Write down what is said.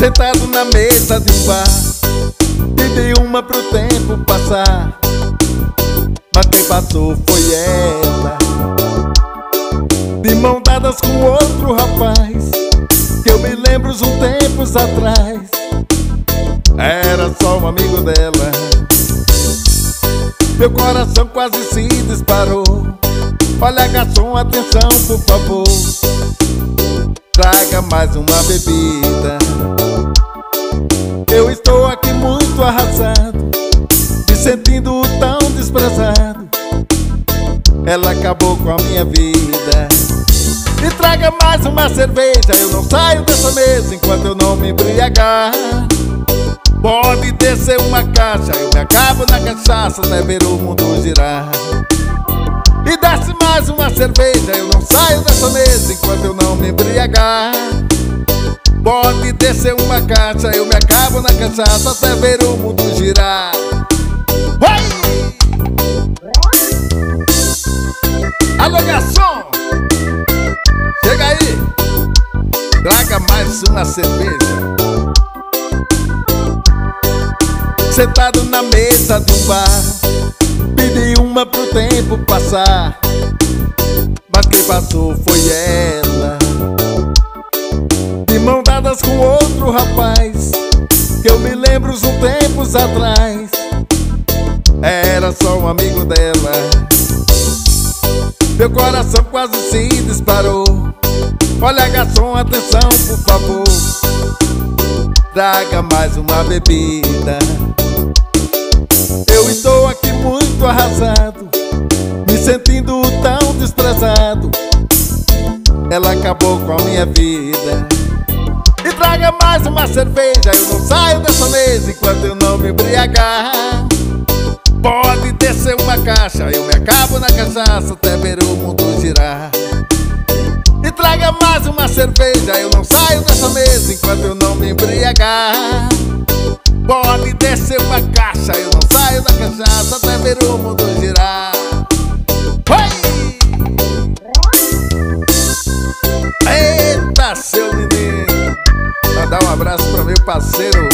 Sentado na mesa de bar. Pedi uma pro tempo passar. Mas quem passou foi ela. De mão dadas com outro rapaz Que eu me lembro uns tempos atrás. Era só um amigo dela. Meu coração quase se disparou. Olha garçom, atenção por favor. Traga mais uma bebida sentindo tão desprezado Ela acabou com a minha vida Me traga mais uma cerveja Eu não saio dessa mesa enquanto eu não me embriagar Pode descer uma caixa Eu me acabo na cachaça até ver o mundo girar e desce mais uma cerveja, eu não saio dessa mesa enquanto eu não me embriagar. Pode descer uma caixa, eu me acabo na cachaça até ver o mundo girar. Traga mais uma cerveja. Sentado na mesa um bar Pedi uma pro tempo passar. Mas quem passou foi ela. De mão dadas com outro rapaz Que eu me lembro uns tempos atrás. Era só um amigo dela. Meu coração quase se disparou Olha garçom, atenção por favor Traga mais uma bebida Eu estou aqui muito arrasado, me sentindo tão desprezado. Ela acabou com a minha vida. E traga mais uma cerveja, eu não saio dessa mesa enquanto eu não me embriagar. Pode descer uma caixa, eu me acabo na cachaça até ver o mundo girar. E traga mais uma cerveja, eu não saio dessa mesa enquanto eu não me embriagar. Pode descer uma caixa, eu não saio da cachaça até ver o mundo girar. Oi! Eita, seu menino! Mandar um abraço para meu parceiro